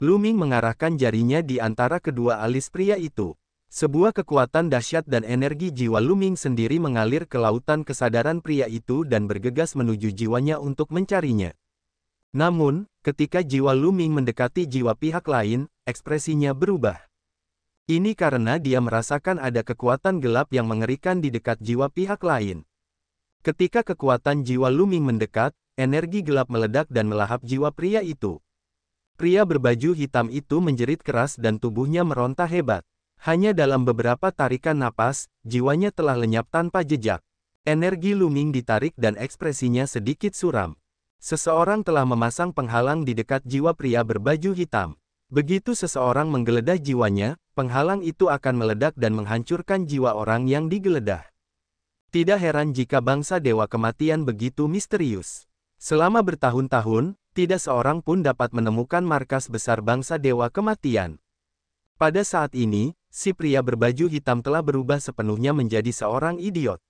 Lu Ming mengarahkan jarinya di antara kedua alis pria itu. Sebuah kekuatan dahsyat dan energi jiwa Lu Ming sendiri mengalir ke lautan kesadaran pria itu dan bergegas menuju jiwanya untuk mencarinya. Namun, ketika jiwa Lu Ming mendekati jiwa pihak lain, ekspresinya berubah. Ini karena dia merasakan ada kekuatan gelap yang mengerikan di dekat jiwa pihak lain. Ketika kekuatan jiwa Lu Ming mendekat, energi gelap meledak dan melahap jiwa pria itu. Pria berbaju hitam itu menjerit keras dan tubuhnya meronta hebat. Hanya dalam beberapa tarikan napas, jiwanya telah lenyap tanpa jejak. Energi Luming ditarik dan ekspresinya sedikit suram. Seseorang telah memasang penghalang di dekat jiwa pria berbaju hitam. Begitu seseorang menggeledah jiwanya, penghalang itu akan meledak dan menghancurkan jiwa orang yang digeledah. Tidak heran jika bangsa Dewa Kematian begitu misterius. Selama bertahun-tahun, tidak seorang pun dapat menemukan markas besar bangsa Dewa Kematian. Pada saat ini, si pria berbaju hitam telah berubah sepenuhnya menjadi seorang idiot.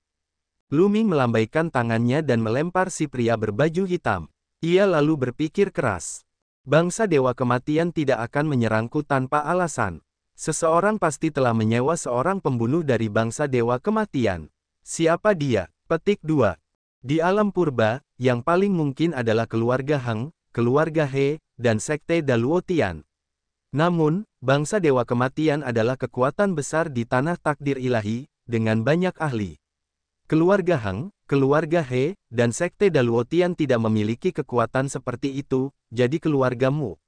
Luming melambaikan tangannya dan melempar si pria berbaju hitam. Ia lalu berpikir keras. Bangsa Dewa Kematian tidak akan menyerangku tanpa alasan. Seseorang pasti telah menyewa seorang pembunuh dari bangsa Dewa Kematian. Siapa dia? Petik 2. Di alam purba, yang paling mungkin adalah keluarga Hang, keluarga He, dan sekte Daluotian. Namun, bangsa Dewa Kematian adalah kekuatan besar di tanah takdir ilahi, dengan banyak ahli. Keluarga Hang, keluarga He, dan sekte Daluotian tidak memiliki kekuatan seperti itu, jadi keluargamu.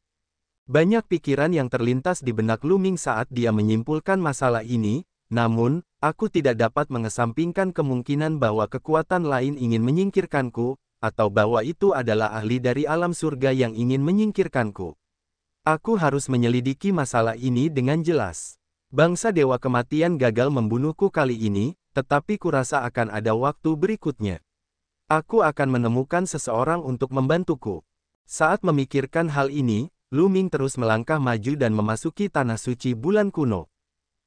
Banyak pikiran yang terlintas di benak Luming saat dia menyimpulkan masalah ini, namun, aku tidak dapat mengesampingkan kemungkinan bahwa kekuatan lain ingin menyingkirkanku, atau bahwa itu adalah ahli dari alam surga yang ingin menyingkirkanku. Aku harus menyelidiki masalah ini dengan jelas. Bangsa Dewa Kematian gagal membunuhku kali ini, tetapi kurasa akan ada waktu berikutnya. Aku akan menemukan seseorang untuk membantuku. Saat memikirkan hal ini, Lu Ming terus melangkah maju dan memasuki tanah suci bulan kuno.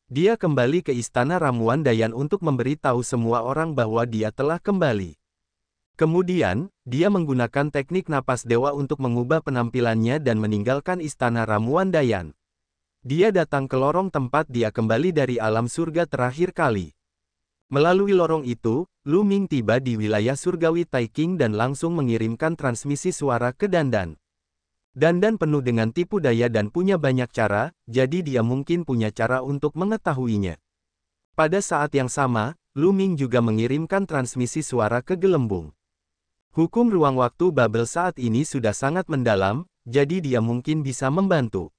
Dia kembali ke istana ramuan Dayan untuk memberitahu semua orang bahwa dia telah kembali. Kemudian, dia menggunakan teknik napas dewa untuk mengubah penampilannya dan meninggalkan istana ramuan Dayan. Dia datang ke lorong tempat dia kembali dari alam surga terakhir kali. Melalui lorong itu, Lu Ming tiba di wilayah surgawi Taiking dan langsung mengirimkan transmisi suara ke Dandan. Dandan penuh dengan tipu daya dan punya banyak cara, jadi dia mungkin punya cara untuk mengetahuinya. Pada saat yang sama, Lu Ming juga mengirimkan transmisi suara ke gelembung. Hukum ruang waktu bubble saat ini sudah sangat mendalam, jadi dia mungkin bisa membantu.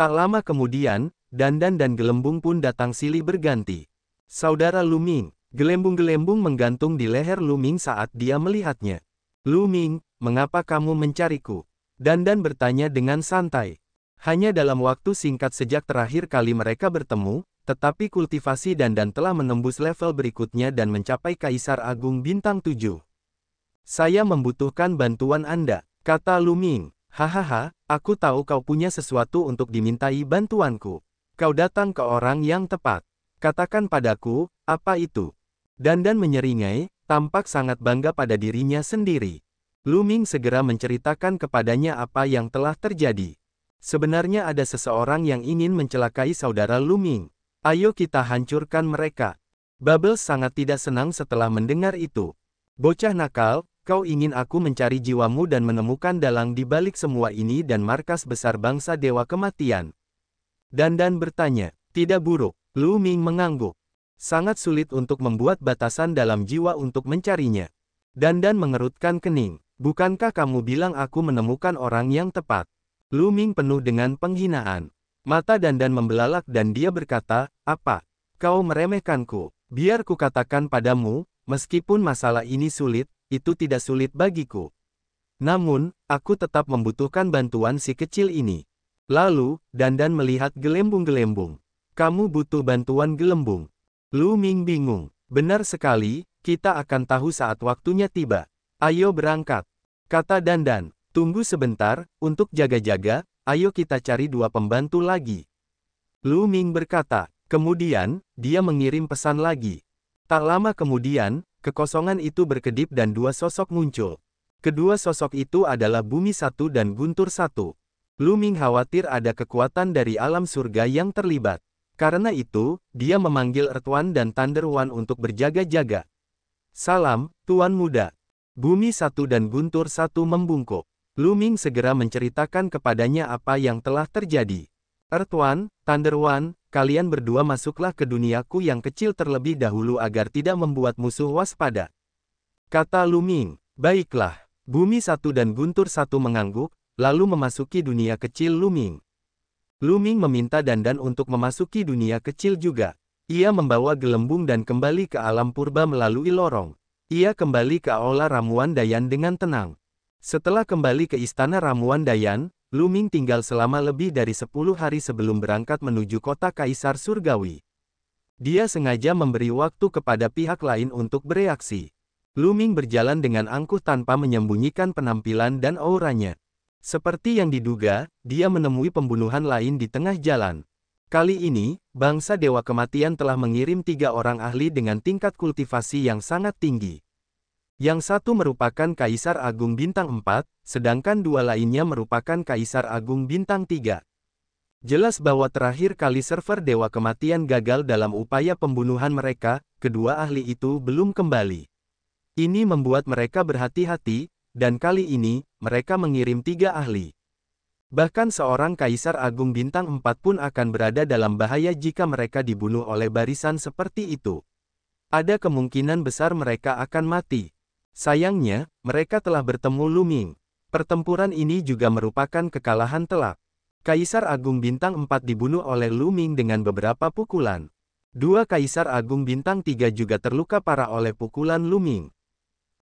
Tak lama kemudian, Dandan dan gelembung pun datang silih berganti. Saudara Lu Ming, gelembung-gelembung menggantung di leher Lu Ming saat dia melihatnya. Lu Ming, mengapa kamu mencariku? Dandan bertanya dengan santai. Hanya dalam waktu singkat sejak terakhir kali mereka bertemu, tetapi kultivasi Dandan telah menembus level berikutnya dan mencapai Kaisar Agung Bintang 7. Saya membutuhkan bantuan Anda, kata Luming. Hahaha, aku tahu kau punya sesuatu untuk dimintai bantuanku. Kau datang ke orang yang tepat. Katakan padaku, apa itu? Dandan menyeringai, tampak sangat bangga pada dirinya sendiri. Luming segera menceritakan kepadanya apa yang telah terjadi. Sebenarnya ada seseorang yang ingin mencelakai saudara Luming. Ayo kita hancurkan mereka. Bubbles sangat tidak senang setelah mendengar itu. Bocah nakal, kau ingin aku mencari jiwamu dan menemukan dalang di balik semua ini dan markas besar bangsa Dewa Kematian. Dandan bertanya, tidak buruk, Lu Ming mengangguk. Sangat sulit untuk membuat batasan dalam jiwa untuk mencarinya. Dandan mengerutkan kening. Bukankah kamu bilang aku menemukan orang yang tepat? Lu Ming penuh dengan penghinaan. Mata Dandan membelalak dan dia berkata, apa? Kau meremehkanku. Biar ku katakan padamu, meskipun masalah ini sulit, itu tidak sulit bagiku. Namun, aku tetap membutuhkan bantuan si kecil ini. Lalu, Dandan melihat gelembung-gelembung. Kamu butuh bantuan gelembung. Lu Ming bingung. Benar sekali, kita akan tahu saat waktunya tiba. Ayo berangkat. Kata Dandan, tunggu sebentar, untuk jaga-jaga, ayo kita cari dua pembantu lagi. Lu Ming berkata, kemudian, dia mengirim pesan lagi. Tak lama kemudian, kekosongan itu berkedip dan dua sosok muncul. Kedua sosok itu adalah Bumi Satu dan Guntur Satu. Lu Ming khawatir ada kekuatan dari alam surga yang terlibat. Karena itu, dia memanggil Earth One dan Thunder One untuk berjaga-jaga. Salam, Tuan Muda. Bumi Satu dan Guntur Satu membungkuk. Lu Ming segera menceritakan kepadanya apa yang telah terjadi. Earth One, Thunder One, kalian berdua masuklah ke duniaku yang kecil terlebih dahulu agar tidak membuat musuh waspada. Kata Lu Ming, baiklah. Bumi Satu dan Guntur Satu mengangguk, lalu memasuki dunia kecil Lu Ming. Luming meminta Dandan untuk memasuki dunia kecil juga. Ia membawa gelembung dan kembali ke alam purba melalui lorong. Ia kembali ke aula ramuan Dayan dengan tenang. Setelah kembali ke istana ramuan Dayan, Luming tinggal selama lebih dari 10 hari sebelum berangkat menuju kota Kaisar Surgawi. Dia sengaja memberi waktu kepada pihak lain untuk bereaksi. Luming berjalan dengan angkuh tanpa menyembunyikan penampilan dan auranya. Seperti yang diduga, dia menemui pembunuhan lain di tengah jalan. Kali ini, bangsa Dewa Kematian telah mengirim tiga orang ahli dengan tingkat kultivasi yang sangat tinggi. Yang satu merupakan Kaisar Agung Bintang 4, sedangkan dua lainnya merupakan Kaisar Agung Bintang 3. Jelas bahwa terakhir kali server Dewa Kematian gagal dalam upaya pembunuhan mereka, kedua ahli itu belum kembali. Ini membuat mereka berhati-hati, dan kali ini, mereka mengirim tiga ahli. Bahkan seorang Kaisar Agung Bintang 4 pun akan berada dalam bahaya jika mereka dibunuh oleh barisan seperti itu. Ada kemungkinan besar mereka akan mati. Sayangnya, mereka telah bertemu Luming. Pertempuran ini juga merupakan kekalahan telak. Kaisar Agung Bintang 4 dibunuh oleh Luming dengan beberapa pukulan. Dua Kaisar Agung Bintang 3 juga terluka parah oleh pukulan Luming.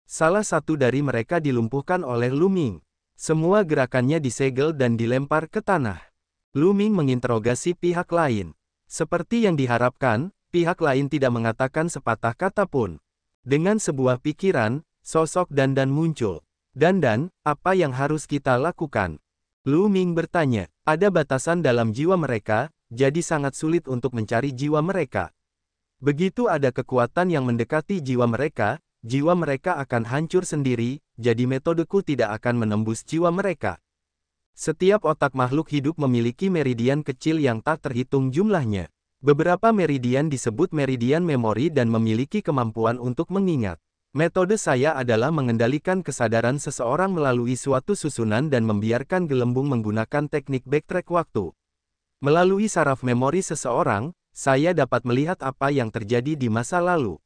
Salah satu dari mereka dilumpuhkan oleh Luming. Semua gerakannya disegel dan dilempar ke tanah. Luming menginterogasi pihak lain. Seperti yang diharapkan, pihak lain tidak mengatakan sepatah kata pun. Dengan sebuah pikiran, sosok Dandan muncul. Dandan, apa yang harus kita lakukan? Lu Ming bertanya, ada batasan dalam jiwa mereka, jadi sangat sulit untuk mencari jiwa mereka. Begitu ada kekuatan yang mendekati jiwa mereka, jiwa mereka akan hancur sendiri, jadi metodeku tidak akan menembus jiwa mereka. Setiap otak makhluk hidup memiliki meridian kecil yang tak terhitung jumlahnya. Beberapa meridian disebut meridian memori dan memiliki kemampuan untuk mengingat. Metode saya adalah mengendalikan kesadaran seseorang melalui suatu susunan dan membiarkan gelembung menggunakan teknik backtrack waktu. Melalui saraf memori seseorang, saya dapat melihat apa yang terjadi di masa lalu.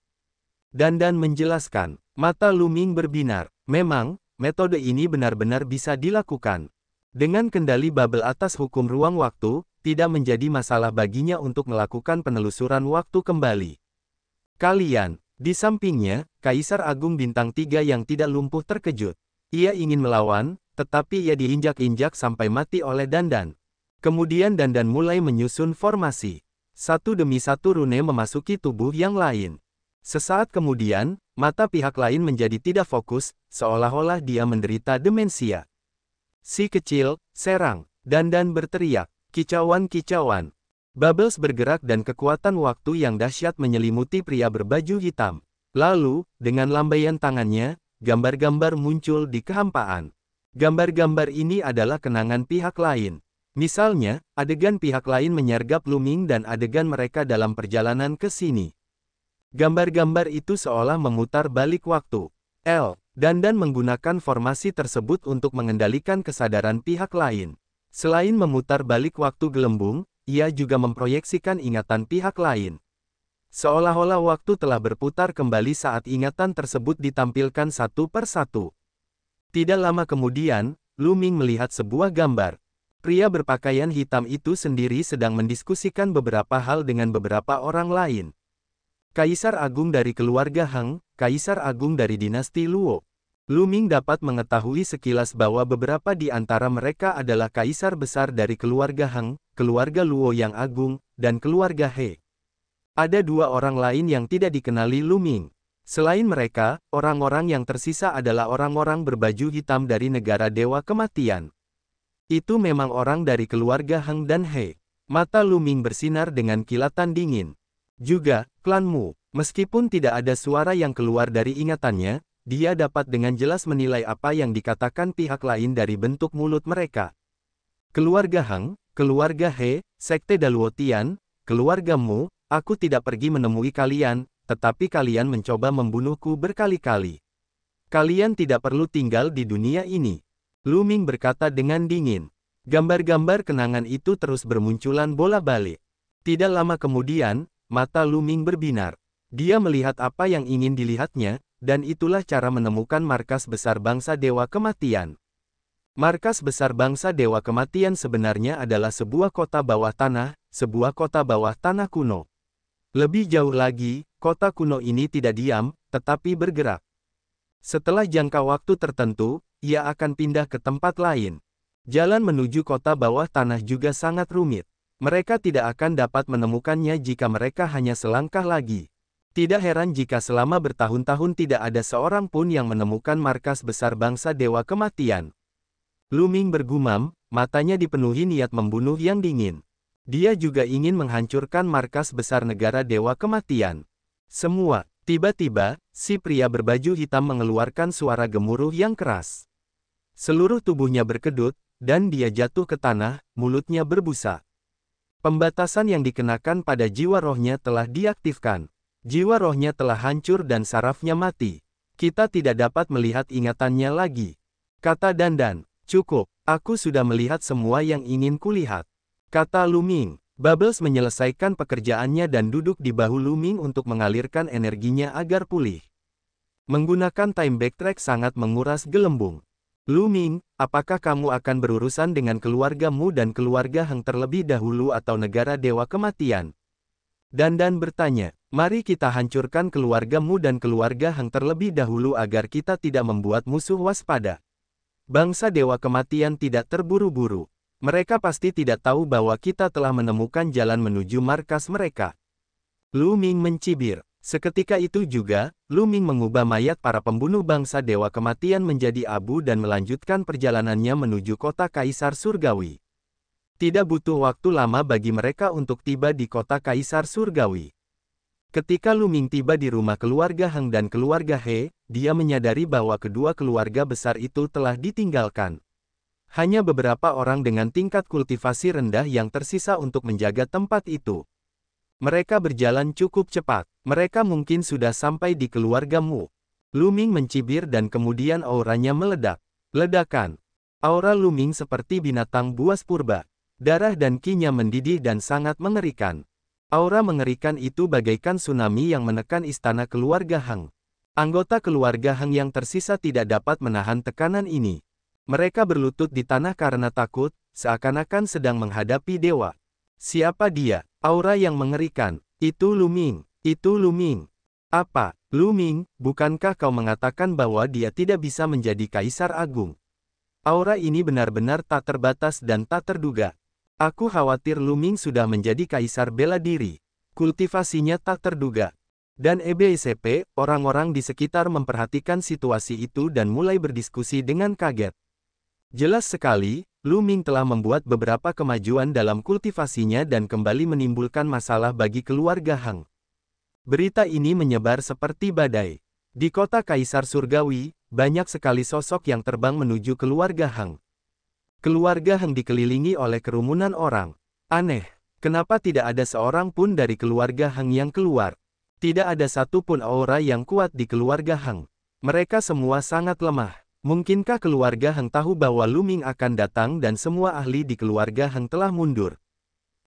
Dandan menjelaskan, mata Luming berbinar. Memang, metode ini benar-benar bisa dilakukan. Dengan kendali bubble atas hukum ruang waktu, tidak menjadi masalah baginya untuk melakukan penelusuran waktu kembali. Kalian, di sampingnya, Kaisar Agung Bintang 3 yang tidak lumpuh terkejut. Ia ingin melawan, tetapi ia diinjak-injak sampai mati oleh Dandan. Kemudian Dandan mulai menyusun formasi. Satu demi satu rune memasuki tubuh yang lain. Sesaat kemudian, mata pihak lain menjadi tidak fokus, seolah-olah dia menderita demensia. Si kecil, serang, dan dan berteriak, kicauan-kicauan. Bubbles bergerak dan kekuatan waktu yang dahsyat menyelimuti pria berbaju hitam. Lalu, dengan lambaian tangannya, gambar-gambar muncul di kehampaan. Gambar-gambar ini adalah kenangan pihak lain. Misalnya, adegan pihak lain menyergap Luming dan adegan mereka dalam perjalanan ke sini. Gambar-gambar itu seolah memutar balik waktu. L. Dandan menggunakan formasi tersebut untuk mengendalikan kesadaran pihak lain. Selain memutar balik waktu gelembung, ia juga memproyeksikan ingatan pihak lain. Seolah-olah waktu telah berputar kembali saat ingatan tersebut ditampilkan satu per satu. Tidak lama kemudian, Luming melihat sebuah gambar. Pria berpakaian hitam itu sendiri sedang mendiskusikan beberapa hal dengan beberapa orang lain. Kaisar Agung dari keluarga Hang, Kaisar Agung dari dinasti Luo. Lu Ming dapat mengetahui sekilas bahwa beberapa di antara mereka adalah kaisar besar dari keluarga Hang, keluarga Luo yang agung, dan keluarga He. Ada dua orang lain yang tidak dikenali Lu Ming. Selain mereka, orang-orang yang tersisa adalah orang-orang berbaju hitam dari negara Dewa Kematian. Itu memang orang dari keluarga Hang dan He. Mata Lu Ming bersinar dengan kilatan dingin. Juga, klanmu. Meskipun tidak ada suara yang keluar dari ingatannya, dia dapat dengan jelas menilai apa yang dikatakan pihak lain dari bentuk mulut mereka. Keluarga Hang, keluarga He, Sekte Daluotian, keluarga Mu, aku tidak pergi menemui kalian, tetapi kalian mencoba membunuhku berkali-kali. Kalian tidak perlu tinggal di dunia ini. Lu Ming berkata dengan dingin. Gambar-gambar kenangan itu terus bermunculan bola-balik. Tidak lama kemudian, mata Lu Ming berbinar. Dia melihat apa yang ingin dilihatnya, dan itulah cara menemukan markas besar bangsa Dewa Kematian. Markas besar bangsa Dewa Kematian sebenarnya adalah sebuah kota bawah tanah, sebuah kota bawah tanah kuno. Lebih jauh lagi, kota kuno ini tidak diam, tetapi bergerak. Setelah jangka waktu tertentu, ia akan pindah ke tempat lain. Jalan menuju kota bawah tanah juga sangat rumit. Mereka tidak akan dapat menemukannya jika mereka hanya selangkah lagi. Tidak heran jika selama bertahun-tahun tidak ada seorang pun yang menemukan markas besar bangsa Dewa Kematian. Luming bergumam, matanya dipenuhi niat membunuh yang dingin. Dia juga ingin menghancurkan markas besar negara Dewa Kematian. Semua, tiba-tiba, Si pria berbaju hitam mengeluarkan suara gemuruh yang keras. Seluruh tubuhnya berkedut, dan dia jatuh ke tanah, mulutnya berbusa. Pembatasan yang dikenakan pada jiwa rohnya telah diaktifkan. Jiwa rohnya telah hancur dan sarafnya mati. Kita tidak dapat melihat ingatannya lagi. Kata Dandan, cukup, aku sudah melihat semua yang ingin kulihat. Kata Luming, Bubbles menyelesaikan pekerjaannya dan duduk di bahu Luming untuk mengalirkan energinya agar pulih. Menggunakan time backtrack sangat menguras gelembung. Lu Ming, apakah kamu akan berurusan dengan keluargamu dan keluarga Hang terlebih dahulu atau negara Dewa Kematian? Dandan bertanya, mari kita hancurkan keluargamu dan keluarga Hang terlebih dahulu agar kita tidak membuat musuh waspada. Bangsa Dewa Kematian tidak terburu-buru. Mereka pasti tidak tahu bahwa kita telah menemukan jalan menuju markas mereka. Lu Ming mencibir. Seketika itu juga, Lu Ming mengubah mayat para pembunuh bangsa Dewa Kematian menjadi abu dan melanjutkan perjalanannya menuju kota Kaisar Surgawi. Tidak butuh waktu lama bagi mereka untuk tiba di kota Kaisar Surgawi. Ketika Lu Ming tiba di rumah keluarga Hang dan keluarga He, dia menyadari bahwa kedua keluarga besar itu telah ditinggalkan. Hanya beberapa orang dengan tingkat kultivasi rendah yang tersisa untuk menjaga tempat itu. Mereka berjalan cukup cepat. Mereka mungkin sudah sampai di keluargamu. Luming mencibir dan kemudian auranya meledak. Ledakan. Aura Luming seperti binatang buas purba. Darah dan kinya mendidih dan sangat mengerikan. Aura mengerikan itu bagaikan tsunami yang menekan istana keluarga Hang. Anggota keluarga Hang yang tersisa tidak dapat menahan tekanan ini. Mereka berlutut di tanah karena takut, seakan-akan sedang menghadapi dewa. Siapa dia? Aura yang mengerikan. Itu Luming. Itu Luming. Apa, Luming, bukankah kau mengatakan bahwa dia tidak bisa menjadi kaisar agung? Aura ini benar-benar tak terbatas dan tak terduga. Aku khawatir Luming sudah menjadi kaisar bela diri. Kultivasinya tak terduga. Dan EBSP, orang-orang di sekitar memperhatikan situasi itu dan mulai berdiskusi dengan kaget. Jelas sekali, Lu Ming telah membuat beberapa kemajuan dalam kultivasinya dan kembali menimbulkan masalah bagi keluarga Hang. Berita ini menyebar seperti badai. Di kota Kaisar Surgawi, banyak sekali sosok yang terbang menuju keluarga Hang. Keluarga Hang dikelilingi oleh kerumunan orang. Aneh, kenapa tidak ada seorang pun dari keluarga Hang yang keluar? Tidak ada satu pun aura yang kuat di keluarga Hang. Mereka semua sangat lemah. Mungkinkah keluarga Hang tahu bahwa Luming akan datang dan semua ahli di keluarga Hang telah mundur?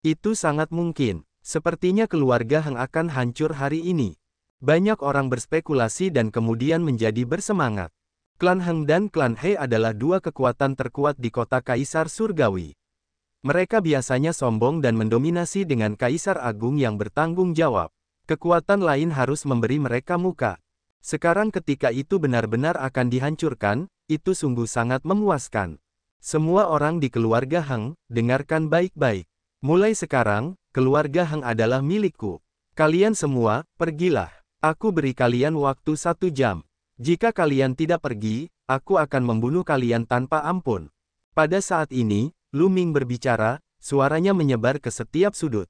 Itu sangat mungkin. Sepertinya keluarga Hang akan hancur hari ini. Banyak orang berspekulasi dan kemudian menjadi bersemangat. Klan Hang dan klan He adalah dua kekuatan terkuat di kota Kaisar Surgawi. Mereka biasanya sombong dan mendominasi dengan Kaisar Agung yang bertanggung jawab. Kekuatan lain harus memberi mereka muka. Sekarang ketika itu benar-benar akan dihancurkan, itu sungguh sangat memuaskan. Semua orang di keluarga Hang, dengarkan baik-baik. Mulai sekarang, keluarga Hang adalah milikku. Kalian semua, pergilah. Aku beri kalian waktu satu jam. Jika kalian tidak pergi, aku akan membunuh kalian tanpa ampun. Pada saat ini, Lu Ming berbicara, suaranya menyebar ke setiap sudut.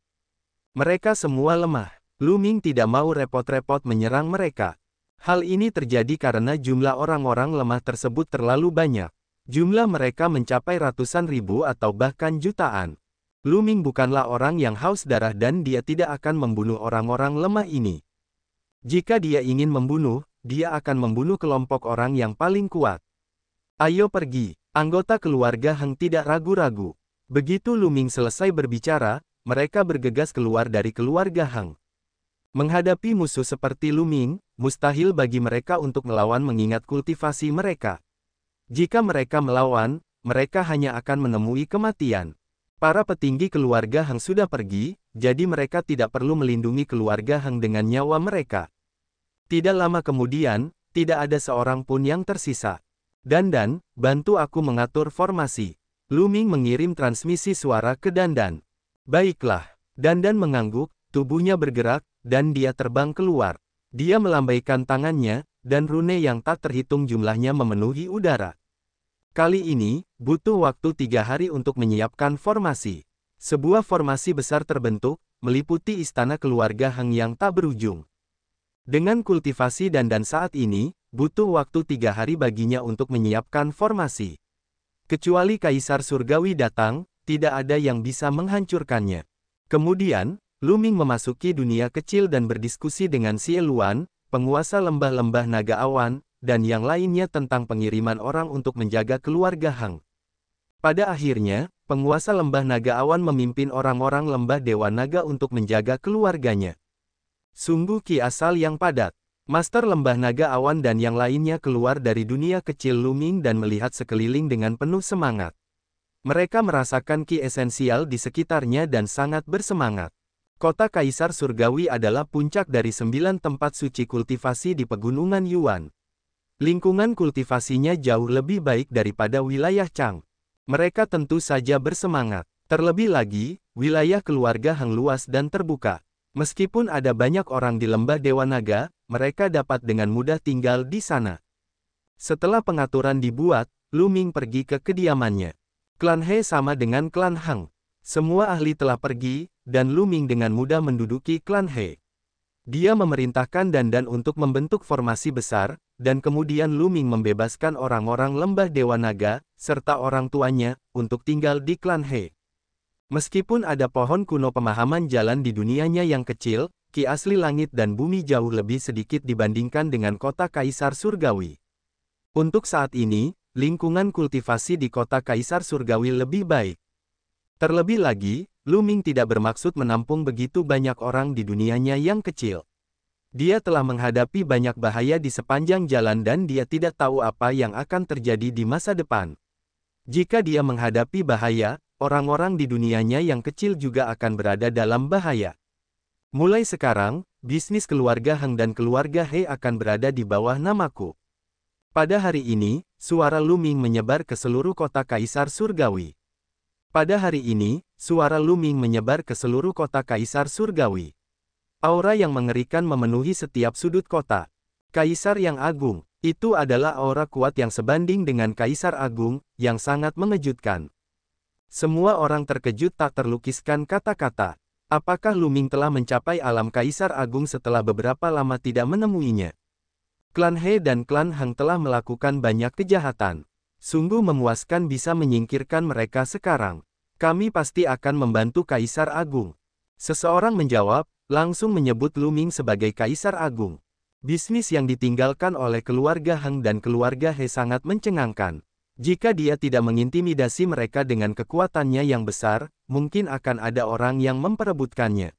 Mereka semua lemah. Lu Ming tidak mau repot-repot menyerang mereka. Hal ini terjadi karena jumlah orang-orang lemah tersebut terlalu banyak. Jumlah mereka mencapai ratusan ribu atau bahkan jutaan. Lu Ming bukanlah orang yang haus darah dan dia tidak akan membunuh orang-orang lemah ini. Jika dia ingin membunuh, dia akan membunuh kelompok orang yang paling kuat. Ayo pergi, anggota keluarga Heng tidak ragu-ragu. Begitu Lu Ming selesai berbicara, mereka bergegas keluar dari keluarga Heng. Menghadapi musuh seperti Lu Ming, mustahil bagi mereka untuk melawan mengingat kultivasi mereka. Jika mereka melawan, mereka hanya akan menemui kematian. Para petinggi keluarga Hang sudah pergi, jadi mereka tidak perlu melindungi keluarga Hang dengan nyawa mereka. Tidak lama kemudian, tidak ada seorang pun yang tersisa. Dandan, bantu aku mengatur formasi. Luming mengirim transmisi suara ke Dandan. Baiklah, Dandan mengangguk, tubuhnya bergerak, dan dia terbang keluar. Dia melambaikan tangannya, dan rune yang tak terhitung jumlahnya memenuhi udara. Kali ini, butuh waktu tiga hari untuk menyiapkan formasi. Sebuah formasi besar terbentuk, meliputi istana keluarga Hang yang tak berujung. Dengan kultivasi dan dan saat ini, butuh waktu tiga hari baginya untuk menyiapkan formasi. Kecuali Kaisar Surgawi datang, tidak ada yang bisa menghancurkannya. Kemudian, Luming memasuki dunia kecil dan berdiskusi dengan Luan penguasa lembah-lembah naga awan, dan yang lainnya tentang pengiriman orang untuk menjaga keluarga Hang. Pada akhirnya, penguasa lembah naga awan memimpin orang-orang lembah dewa naga untuk menjaga keluarganya. Sungguh ki asal yang padat. Master lembah naga awan dan yang lainnya keluar dari dunia kecil Luming dan melihat sekeliling dengan penuh semangat. Mereka merasakan ki esensial di sekitarnya dan sangat bersemangat. Kota Kaisar Surgawi adalah puncak dari sembilan tempat suci kultivasi di pegunungan Yuan. Lingkungan kultivasinya jauh lebih baik daripada wilayah Chang. Mereka tentu saja bersemangat. Terlebih lagi, wilayah keluarga Hang luas dan terbuka. Meskipun ada banyak orang di lembah Dewa Naga, mereka dapat dengan mudah tinggal di sana. Setelah pengaturan dibuat, Lu Ming pergi ke kediamannya. Klan He sama dengan klan Hang. Semua ahli telah pergi, dan Lu Ming dengan mudah menduduki klan He. Dia memerintahkan Dandan untuk membentuk formasi besar, dan kemudian Lu Ming membebaskan orang-orang lembah Dewa Naga, serta orang tuanya, untuk tinggal di klan He. Meskipun ada pohon kuno pemahaman jalan di dunianya yang kecil, ki asli langit dan bumi jauh lebih sedikit dibandingkan dengan kota Kaisar Surgawi. Untuk saat ini, lingkungan kultivasi di kota Kaisar Surgawi lebih baik. Terlebih lagi, Lu Ming tidak bermaksud menampung begitu banyak orang di dunianya yang kecil. Dia telah menghadapi banyak bahaya di sepanjang jalan dan dia tidak tahu apa yang akan terjadi di masa depan. Jika dia menghadapi bahaya, orang-orang di dunianya yang kecil juga akan berada dalam bahaya. Mulai sekarang, bisnis keluarga Hang dan keluarga He akan berada di bawah namaku. Pada hari ini, suara Lu Ming menyebar ke seluruh kota Kaisar Surgawi. Pada hari ini, suara Luming menyebar ke seluruh kota Kaisar Surgawi. Aura yang mengerikan memenuhi setiap sudut kota. Kaisar yang agung, itu adalah aura kuat yang sebanding dengan Kaisar Agung, yang sangat mengejutkan. Semua orang terkejut tak terlukiskan kata-kata. Apakah Luming telah mencapai alam Kaisar Agung setelah beberapa lama tidak menemuinya? Klan He dan klan Hang telah melakukan banyak kejahatan. Sungguh memuaskan bisa menyingkirkan mereka sekarang. Kami pasti akan membantu Kaisar Agung. Seseorang menjawab, langsung menyebut Luming sebagai Kaisar Agung. Bisnis yang ditinggalkan oleh keluarga Hang dan keluarga He sangat mencengangkan. Jika dia tidak mengintimidasi mereka dengan kekuatannya yang besar, mungkin akan ada orang yang memperebutkannya.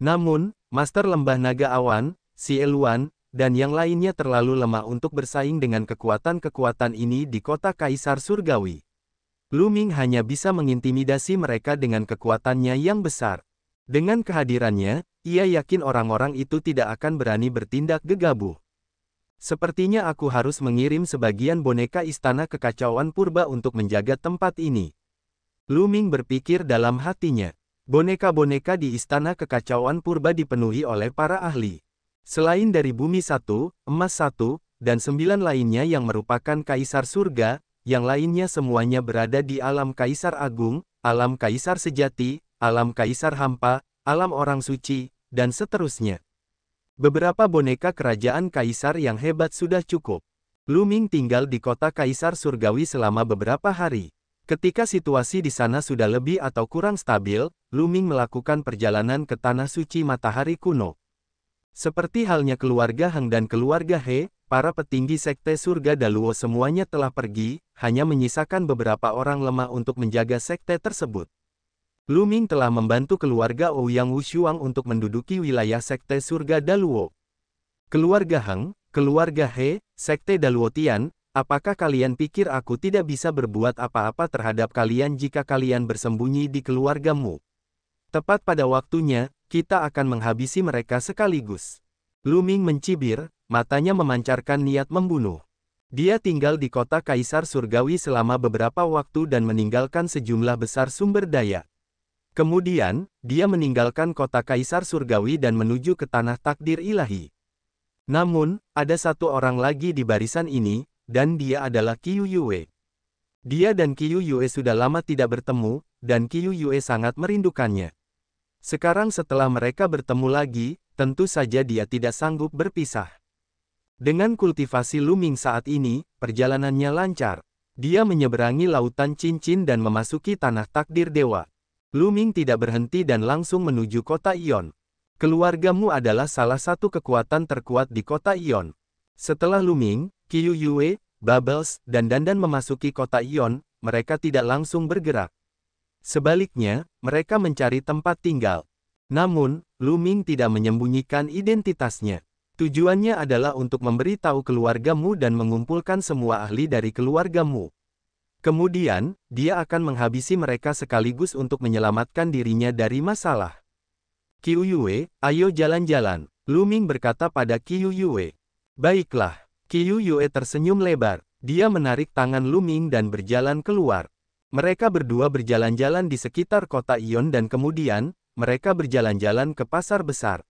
Namun, Master Lembah Naga Awan, Si Eluan, dan yang lainnya terlalu lemah untuk bersaing dengan kekuatan-kekuatan ini di kota Kaisar Surgawi. Lu Ming hanya bisa mengintimidasi mereka dengan kekuatannya yang besar. Dengan kehadirannya, ia yakin orang-orang itu tidak akan berani bertindak gegabah. Sepertinya aku harus mengirim sebagian boneka istana kekacauan purba untuk menjaga tempat ini. Lu Ming berpikir dalam hatinya. Boneka-boneka di istana kekacauan purba dipenuhi oleh para ahli. Selain dari bumi satu, emas satu, dan sembilan lainnya yang merupakan kaisar surga, yang lainnya semuanya berada di alam kaisar agung, alam kaisar sejati, alam kaisar hampa, alam orang suci, dan seterusnya. Beberapa boneka kerajaan kaisar yang hebat sudah cukup. Lu Ming tinggal di kota Kaisar Surgawi selama beberapa hari. Ketika situasi di sana sudah lebih atau kurang stabil, Lu Ming melakukan perjalanan ke Tanah Suci Matahari Kuno. Seperti halnya keluarga Hang dan keluarga He, para petinggi Sekte Surga Daluo semuanya telah pergi, hanya menyisakan beberapa orang lemah untuk menjaga sekte tersebut. Lu Ming telah membantu keluarga Ouyang Wushuang untuk menduduki wilayah Sekte Surga Daluo. Keluarga Hang, Keluarga He, Sekte Daluotian, apakah kalian pikir aku tidak bisa berbuat apa-apa terhadap kalian jika kalian bersembunyi di keluargamu? Tepat pada waktunya, kita akan menghabisi mereka sekaligus. Lu Ming mencibir, matanya memancarkan niat membunuh. Dia tinggal di kota Kaisar Surgawi selama beberapa waktu dan meninggalkan sejumlah besar sumber daya. Kemudian, dia meninggalkan kota Kaisar Surgawi dan menuju ke tanah takdir ilahi. Namun, ada satu orang lagi di barisan ini, dan dia adalah Qiu Yue. Dia dan Qiu Yue sudah lama tidak bertemu, dan Qiu Yue sangat merindukannya. Sekarang setelah mereka bertemu lagi, tentu saja dia tidak sanggup berpisah. Dengan kultivasi Luming saat ini, perjalanannya lancar. Dia menyeberangi lautan cincin dan memasuki tanah takdir dewa. Luming tidak berhenti dan langsung menuju kota Ion. Keluargamu adalah salah satu kekuatan terkuat di kota Ion. Setelah Luming, Qiu Yue, Bubbles, dan Dandan memasuki kota Ion, mereka tidak langsung bergerak. Sebaliknya, mereka mencari tempat tinggal. Namun, Luming tidak menyembunyikan identitasnya. Tujuannya adalah untuk memberitahu keluargamu dan mengumpulkan semua ahli dari keluargamu. Kemudian, dia akan menghabisi mereka sekaligus untuk menyelamatkan dirinya dari masalah. Qiu ayo jalan-jalan. Lu Ming berkata pada Qiu. Baiklah. Qiu tersenyum lebar. Dia menarik tangan Lu Ming dan berjalan keluar. Mereka berdua berjalan-jalan di sekitar kota Ion dan kemudian, mereka berjalan-jalan ke pasar besar.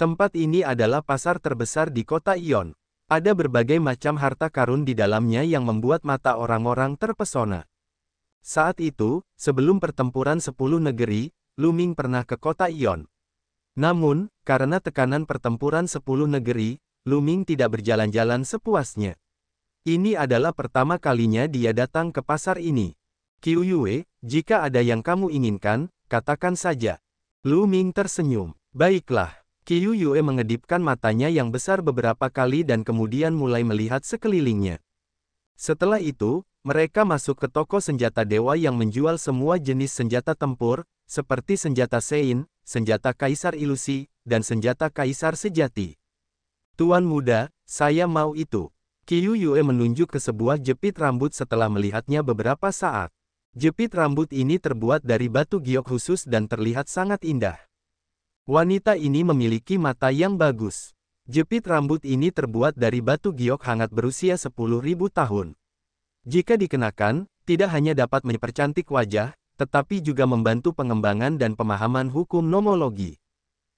Tempat ini adalah pasar terbesar di kota Ion. Ada berbagai macam harta karun di dalamnya yang membuat mata orang-orang terpesona. Saat itu, sebelum pertempuran sepuluh negeri, Luming pernah ke kota Ion. Namun, karena tekanan pertempuran sepuluh negeri, Luming tidak berjalan-jalan sepuasnya. Ini adalah pertama kalinya dia datang ke pasar ini. Qiu Yue, jika ada yang kamu inginkan, katakan saja. Luming tersenyum. Baiklah. Qiu Yue mengedipkan matanya yang besar beberapa kali dan kemudian mulai melihat sekelilingnya. Setelah itu, mereka masuk ke toko senjata dewa yang menjual semua jenis senjata tempur, seperti senjata Sein, senjata Kaisar Ilusi, dan senjata Kaisar Sejati. Tuan muda, saya mau itu. Qiu Yue menunjuk ke sebuah jepit rambut setelah melihatnya beberapa saat. Jepit rambut ini terbuat dari batu giok khusus dan terlihat sangat indah. Wanita ini memiliki mata yang bagus. Jepit rambut ini terbuat dari batu giok hangat berusia 10.000 tahun. Jika dikenakan, tidak hanya dapat mempercantik wajah, tetapi juga membantu pengembangan dan pemahaman hukum nomologi.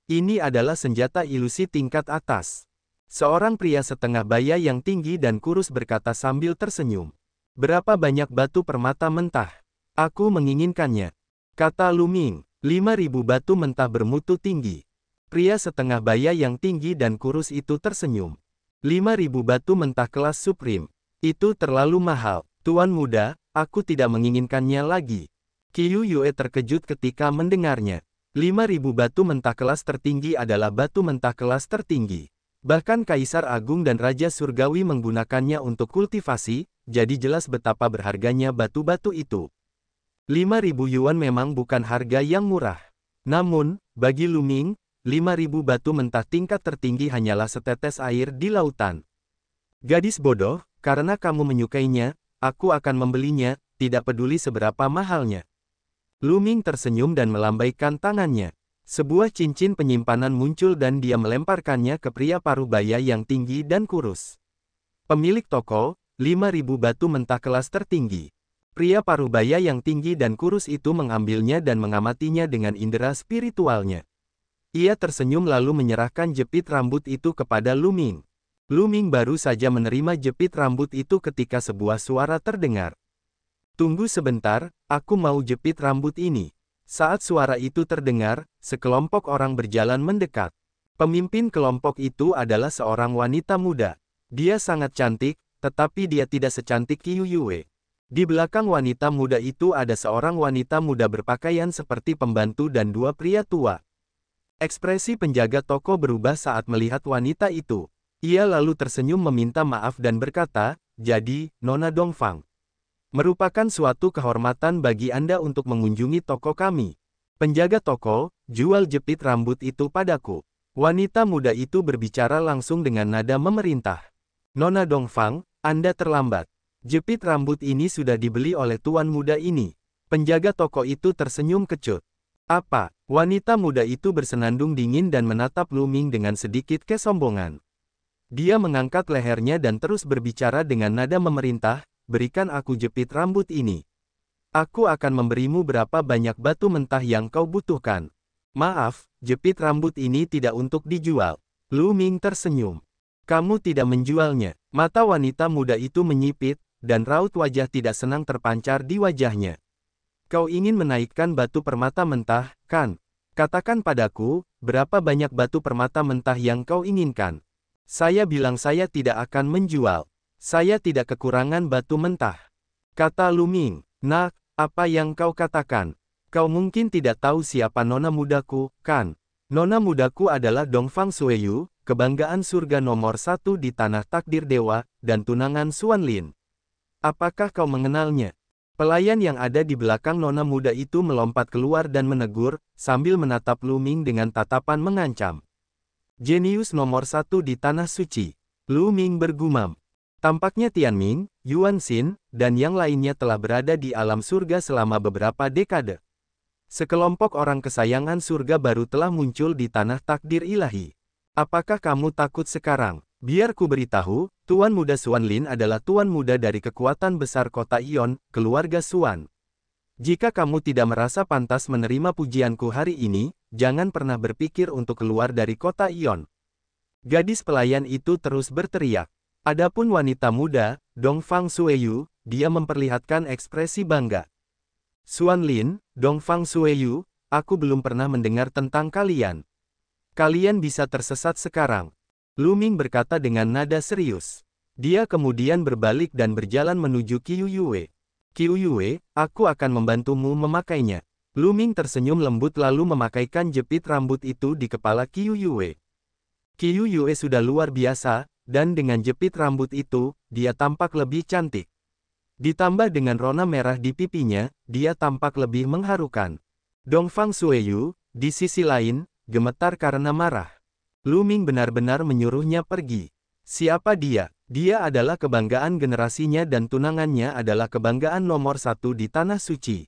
Ini adalah senjata ilusi tingkat atas. Seorang pria setengah baya yang tinggi dan kurus berkata sambil tersenyum. Berapa banyak batu permata mentah? Aku menginginkannya. Kata Luming, 5000 batu mentah bermutu tinggi. Pria setengah baya yang tinggi dan kurus itu tersenyum. 5000 batu mentah kelas Supreme. Itu terlalu mahal. Tuan muda, aku tidak menginginkannya lagi. Qiu Yue terkejut ketika mendengarnya. 5000 batu mentah kelas tertinggi adalah batu mentah kelas tertinggi. Bahkan Kaisar Agung dan Raja Surgawi menggunakannya untuk kultivasi, jadi jelas betapa berharganya batu-batu itu. 5000 yuan memang bukan harga yang murah. Namun, bagi Luming, 5000 batu mentah tingkat tertinggi hanyalah setetes air di lautan. Gadis bodoh, karena kamu menyukainya, aku akan membelinya, tidak peduli seberapa mahalnya. Luming tersenyum dan melambaikan tangannya. Sebuah cincin penyimpanan muncul dan dia melemparkannya ke pria parubaya yang tinggi dan kurus. Pemilik toko, 5000 batu mentah kelas tertinggi. Pria parubaya yang tinggi dan kurus itu mengambilnya dan mengamatinya dengan indera spiritualnya. Ia tersenyum lalu menyerahkan jepit rambut itu kepada Luming. Luming baru saja menerima jepit rambut itu ketika sebuah suara terdengar. Tunggu sebentar, aku mau jepit rambut ini. Saat suara itu terdengar, sekelompok orang berjalan mendekat. Pemimpin kelompok itu adalah seorang wanita muda. Dia sangat cantik, tetapi dia tidak secantik Qiu Yue. Di belakang wanita muda itu ada seorang wanita muda berpakaian seperti pembantu dan dua pria tua. Ekspresi penjaga toko berubah saat melihat wanita itu. Ia lalu tersenyum meminta maaf dan berkata, jadi, Nona Dongfang. Merupakan suatu kehormatan bagi Anda untuk mengunjungi toko kami. Penjaga toko, jual jepit rambut itu padaku. Wanita muda itu berbicara langsung dengan nada memerintah. Nona Dongfang, Anda terlambat. Jepit rambut ini sudah dibeli oleh tuan muda ini. Penjaga toko itu tersenyum kecut. Apa? Wanita muda itu bersenandung dingin dan menatap Luming dengan sedikit kesombongan. Dia mengangkat lehernya dan terus berbicara dengan nada memerintah, berikan aku jepit rambut ini. Aku akan memberimu berapa banyak batu mentah yang kau butuhkan. Maaf, jepit rambut ini tidak untuk dijual. Luming tersenyum. Kamu tidak menjualnya. Mata wanita muda itu menyipit, dan raut wajah tidak senang terpancar di wajahnya. Kau ingin menaikkan batu permata mentah, kan? Katakan padaku, berapa banyak batu permata mentah yang kau inginkan? Saya bilang saya tidak akan menjual. Saya tidak kekurangan batu mentah. Kata Luming, nak, apa yang kau katakan? Kau mungkin tidak tahu siapa nona mudaku, kan? Nona mudaku adalah Dongfang Sueyu, kebanggaan surga nomor satu di tanah takdir dewa, dan tunangan Suan Lin. Apakah kau mengenalnya? Pelayan yang ada di belakang nona muda itu melompat keluar dan menegur, sambil menatap Luming dengan tatapan mengancam. Jenius nomor satu di tanah suci. Luming bergumam. Tampaknya Tianming, Yuan Xin, dan yang lainnya telah berada di alam surga selama beberapa dekade. Sekelompok orang kesayangan surga baru telah muncul di tanah takdir ilahi. Apakah kamu takut sekarang? Biar ku beritahu, Tuan Muda Suan Lin adalah Tuan Muda dari kekuatan besar kota Ion, keluarga Suan. Jika kamu tidak merasa pantas menerima pujianku hari ini, jangan pernah berpikir untuk keluar dari kota Ion. Gadis pelayan itu terus berteriak. Adapun wanita muda, Dong Fang Sueyu, dia memperlihatkan ekspresi bangga. Suan Lin, Dong Fang Sueyu, aku belum pernah mendengar tentang kalian. Kalian bisa tersesat sekarang. Luming berkata dengan nada serius. Dia kemudian berbalik dan berjalan menuju Qiu Yue. Qiu Yue, aku akan membantumu memakainya. Luming tersenyum lembut lalu memakaikan jepit rambut itu di kepala Qiu Yue. Qiu Yue sudah luar biasa, dan dengan jepit rambut itu, dia tampak lebih cantik. Ditambah dengan rona merah di pipinya, dia tampak lebih mengharukan. Dongfang Sueyu, di sisi lain, gemetar karena marah. Luming benar-benar menyuruhnya pergi. Siapa dia? Dia adalah kebanggaan generasinya dan tunangannya adalah kebanggaan nomor satu di Tanah Suci.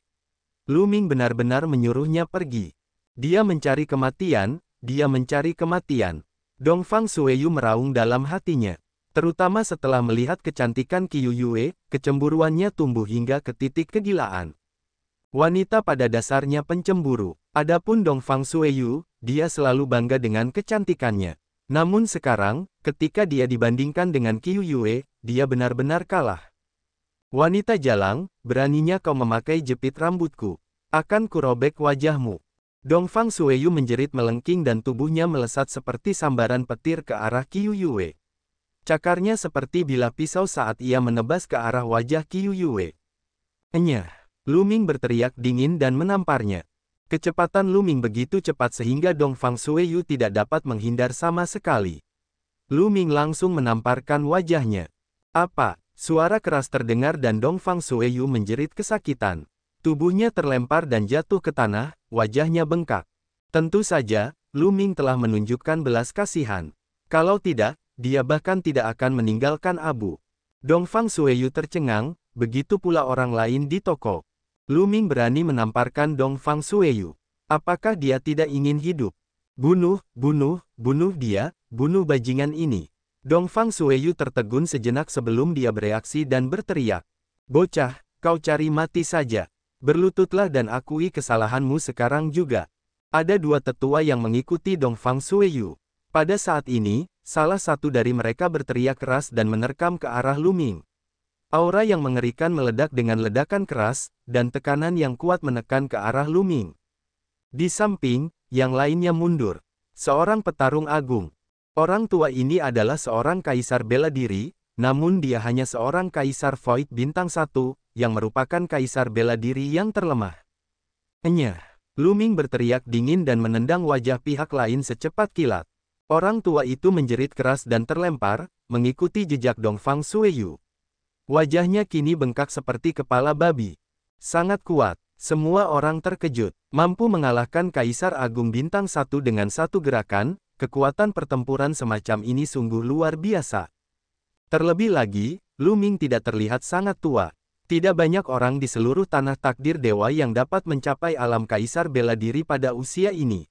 Luming benar-benar menyuruhnya pergi. Dia mencari kematian, dia mencari kematian. Dongfang Sueyu meraung dalam hatinya. Terutama setelah melihat kecantikan Qiu Yue, kecemburuannya tumbuh hingga ke titik kegilaan. Wanita pada dasarnya pencemburu. Adapun Dongfang Sueyu, dia selalu bangga dengan kecantikannya. Namun sekarang, ketika dia dibandingkan dengan Qiu Yue, dia benar-benar kalah. Wanita jalang, beraninya kau memakai jepit rambutku. Akan kurobek wajahmu. Dongfang Sueyu menjerit melengking dan tubuhnya melesat seperti sambaran petir ke arah Qiu Yue. Cakarnya seperti bilah pisau saat ia menebas ke arah wajah Qiu Yue. Enyah. Luming berteriak dingin dan menamparnya. Kecepatan Luming begitu cepat sehingga Dong Fang Sueyu tidak dapat menghindar sama sekali. Luming langsung menamparkan wajahnya. Apa? Suara keras terdengar dan Dong Fang Sueyu menjerit kesakitan. Tubuhnya terlempar dan jatuh ke tanah, wajahnya bengkak. Tentu saja, Luming telah menunjukkan belas kasihan. Kalau tidak, dia bahkan tidak akan meninggalkan Abu. Dong Fang Sueyu tercengang, begitu pula orang lain di toko. Luming berani menamparkan Dong Fang Sueyu. Apakah dia tidak ingin hidup? Bunuh, bunuh, bunuh dia, bunuh bajingan ini. Dong Fang Sueyu tertegun sejenak sebelum dia bereaksi dan berteriak. Bocah, kau cari mati saja. Berlututlah dan akui kesalahanmu sekarang juga. Ada dua tetua yang mengikuti Dong Fang Sueyu. Pada saat ini, salah satu dari mereka berteriak keras dan menerkam ke arah Luming. Aura yang mengerikan meledak dengan ledakan keras, dan tekanan yang kuat menekan ke arah Luming. Di samping, yang lainnya mundur. Seorang petarung agung. Orang tua ini adalah seorang kaisar bela diri, namun dia hanya seorang kaisar Void bintang satu, yang merupakan kaisar bela diri yang terlemah. Enyah. Luming berteriak dingin dan menendang wajah pihak lain secepat kilat. Orang tua itu menjerit keras dan terlempar, mengikuti jejak Dongfang Sueyu. Wajahnya kini bengkak seperti kepala babi. Sangat kuat, semua orang terkejut. Mampu mengalahkan Kaisar Agung Bintang Satu dengan satu gerakan, kekuatan pertempuran semacam ini sungguh luar biasa. Terlebih lagi, Luming tidak terlihat sangat tua. Tidak banyak orang di seluruh tanah takdir dewa yang dapat mencapai alam kaisar bela diri pada usia ini.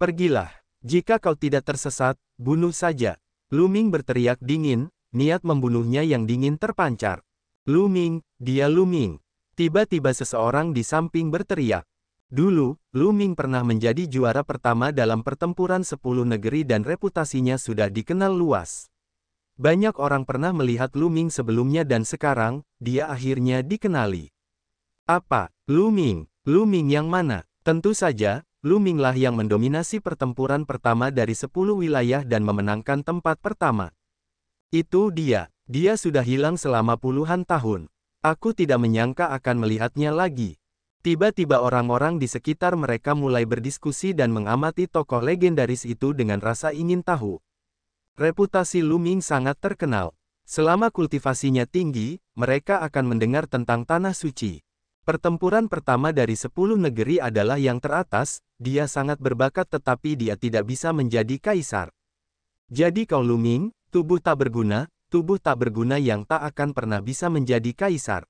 Pergilah, jika kau tidak tersesat, bunuh saja. Luming berteriak dingin, niat membunuhnya yang dingin terpancar. Luming, dia Luming. Tiba-tiba seseorang di samping berteriak. Dulu, Luming pernah menjadi juara pertama dalam pertempuran sepuluh negeri dan reputasinya sudah dikenal luas. Banyak orang pernah melihat Luming sebelumnya dan sekarang, dia akhirnya dikenali. Apa? Luming? Luming yang mana? Tentu saja, Luminglah yang mendominasi pertempuran pertama dari 10 wilayah dan memenangkan tempat pertama. Itu dia. Dia sudah hilang selama puluhan tahun. Aku tidak menyangka akan melihatnya lagi. Tiba-tiba orang-orang di sekitar mereka mulai berdiskusi dan mengamati tokoh legendaris itu dengan rasa ingin tahu. Reputasi Luming sangat terkenal. Selama kultivasinya tinggi, mereka akan mendengar tentang Tanah Suci. Pertempuran pertama dari sepuluh negeri adalah yang teratas, dia sangat berbakat tetapi dia tidak bisa menjadi kaisar. Jadi kau Luming, tubuh tak berguna, tubuh tak berguna yang tak akan pernah bisa menjadi kaisar.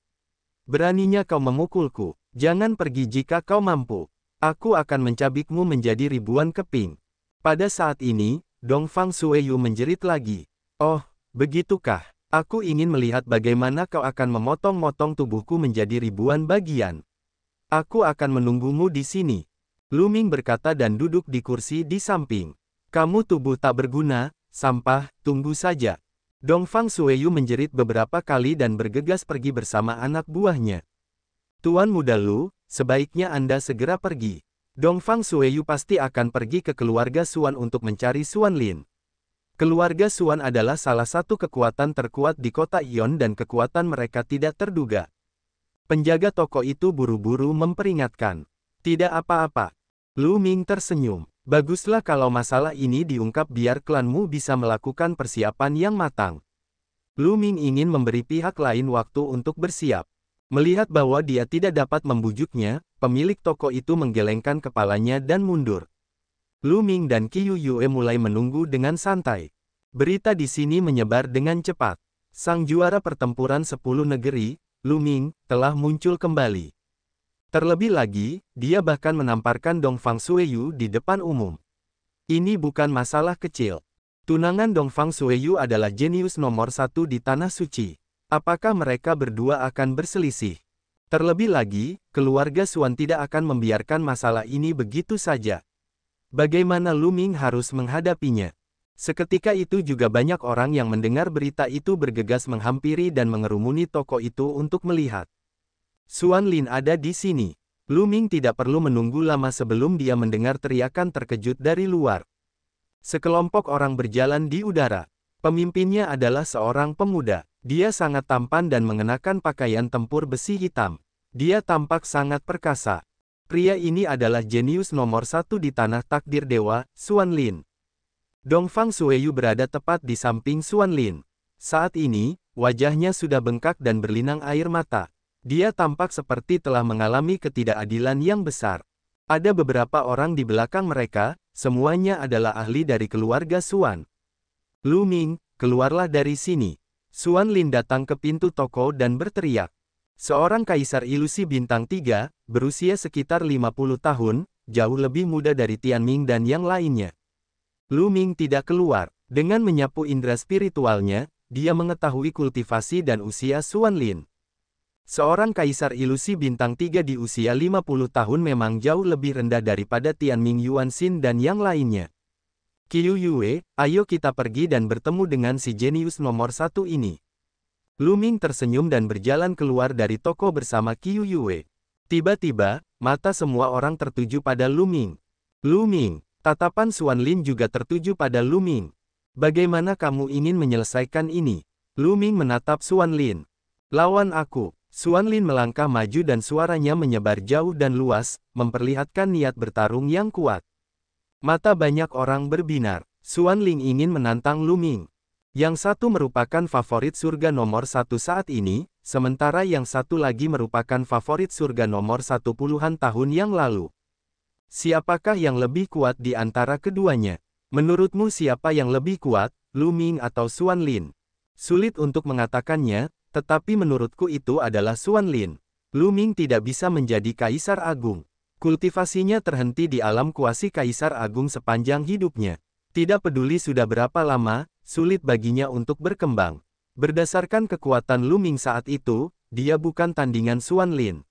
Beraninya kau memukulku, jangan pergi jika kau mampu. Aku akan mencabikmu menjadi ribuan keping. Pada saat ini, Dongfang Sueyu menjerit lagi. Oh, begitukah? Aku ingin melihat bagaimana kau akan memotong-motong tubuhku menjadi ribuan bagian. Aku akan menunggumu di sini. Luming berkata dan duduk di kursi di samping. Kamu tubuh tak berguna, sampah, tunggu saja. Dongfang Sueyu menjerit beberapa kali dan bergegas pergi bersama anak buahnya. Tuan muda Lu, sebaiknya Anda segera pergi. Dongfang Sueyu pasti akan pergi ke keluarga Suan untuk mencari Suan Lin. Keluarga Suan adalah salah satu kekuatan terkuat di kota Ion dan kekuatan mereka tidak terduga. Penjaga toko itu buru-buru memperingatkan. Tidak apa-apa. Lu Ming tersenyum. Baguslah kalau masalah ini diungkap biar klanmu bisa melakukan persiapan yang matang. Lu Ming ingin memberi pihak lain waktu untuk bersiap. Melihat bahwa dia tidak dapat membujuknya, pemilik toko itu menggelengkan kepalanya dan mundur. Lu Ming dan Qiu Yue mulai menunggu dengan santai. Berita di sini menyebar dengan cepat. Sang juara pertempuran sepuluh negeri, Lu Ming, telah muncul kembali. Terlebih lagi, dia bahkan menamparkan Dongfang Sueyu di depan umum. Ini bukan masalah kecil. Tunangan Dongfang Sueyu adalah jenius nomor satu di Tanah Suci. Apakah mereka berdua akan berselisih? Terlebih lagi, keluarga Suan tidak akan membiarkan masalah ini begitu saja. Bagaimana Luming harus menghadapinya? Seketika itu juga banyak orang yang mendengar berita itu bergegas menghampiri dan mengerumuni toko itu untuk melihat. Suan Lin ada di sini. Luming tidak perlu menunggu lama sebelum dia mendengar teriakan terkejut dari luar. Sekelompok orang berjalan di udara. Pemimpinnya adalah seorang pemuda. Dia sangat tampan dan mengenakan pakaian tempur besi hitam. Dia tampak sangat perkasa. Pria ini adalah jenius nomor satu di tanah takdir dewa, Suan Lin. Dongfang Sueyu berada tepat di samping Suan Lin. Saat ini, wajahnya sudah bengkak dan berlinang air mata. Dia tampak seperti telah mengalami ketidakadilan yang besar. Ada beberapa orang di belakang mereka, semuanya adalah ahli dari keluarga Suan. Lu Ming, keluarlah dari sini. Suan Lin datang ke pintu toko dan berteriak. Seorang kaisar ilusi bintang 3, berusia sekitar 50 tahun, jauh lebih muda dari Tian Ming dan yang lainnya. Lu Ming tidak keluar. Dengan menyapu indera spiritualnya, dia mengetahui kultivasi dan usia Suan Lin. Seorang kaisar ilusi bintang 3 di usia 50 tahun memang jauh lebih rendah daripada Tian Ming Yuan Xin dan yang lainnya. Qiu Yue, ayo kita pergi dan bertemu dengan si jenius nomor satu ini. Lu Ming tersenyum dan berjalan keluar dari toko bersama Qiu Yue. Tiba-tiba, mata semua orang tertuju pada Lu Ming. Lu Ming, tatapan Suan Lin juga tertuju pada Lu Ming. Bagaimana kamu ingin menyelesaikan ini? Lu Ming menatap Suan Lin. Lawan aku. Suan Lin melangkah maju dan suaranya menyebar jauh dan luas, memperlihatkan niat bertarung yang kuat. Mata banyak orang berbinar. Suan Ling ingin menantang Lu Ming. Yang satu merupakan favorit surga nomor satu saat ini, sementara yang satu lagi merupakan favorit surga nomor satu puluhan tahun yang lalu. Siapakah yang lebih kuat di antara keduanya? Menurutmu siapa yang lebih kuat, Lu Ming atau Suan Lin? Sulit untuk mengatakannya, tetapi menurutku itu adalah Suan Lin. Lu Ming tidak bisa menjadi kaisar agung. Kultivasinya terhenti di alam kuasi kaisar agung sepanjang hidupnya. Tidak peduli sudah berapa lama, sulit baginya untuk berkembang. Berdasarkan kekuatan Lu Ming saat itu, dia bukan tandingan Suan Lin.